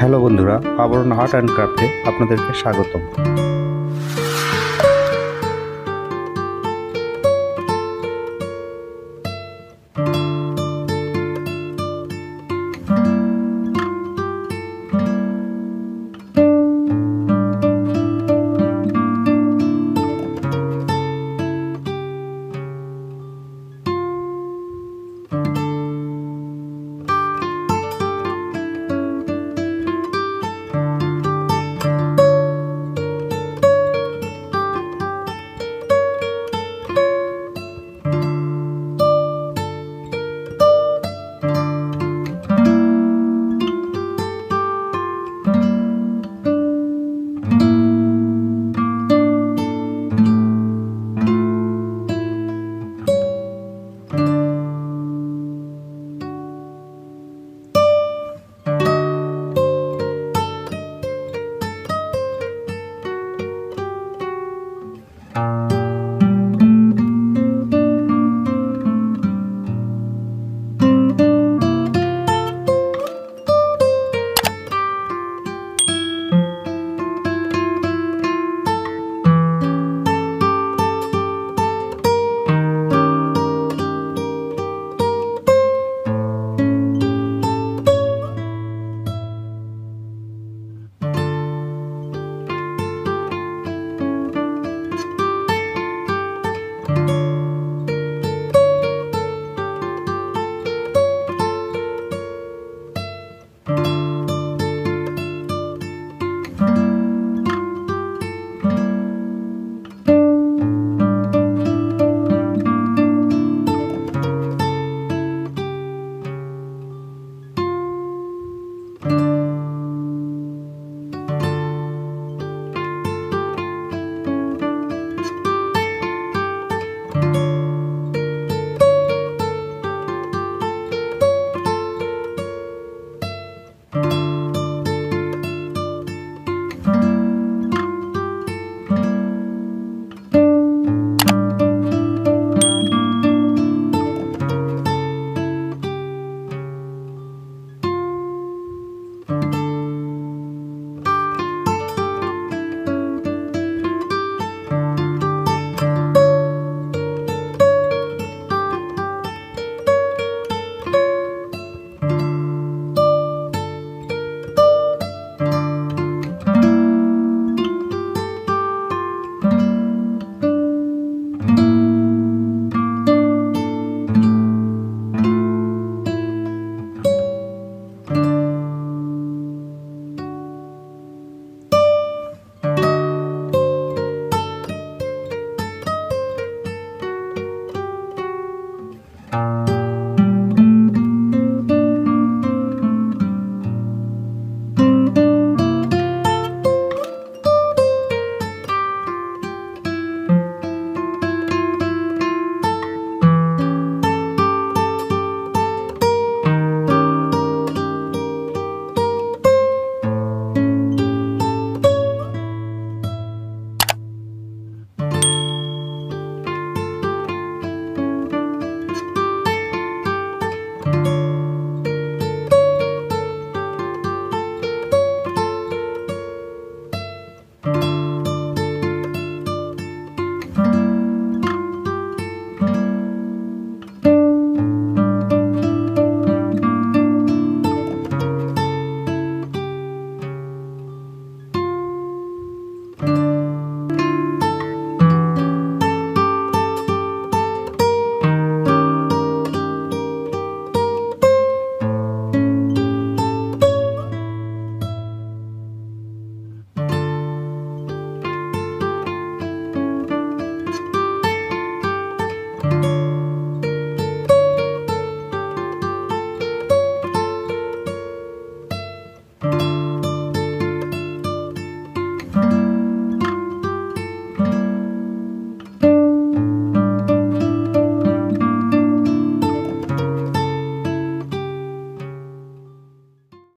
Hello বন্ধুরা আবরণ art and ক্রাফটে আপনাদেরকে স্বাগতম।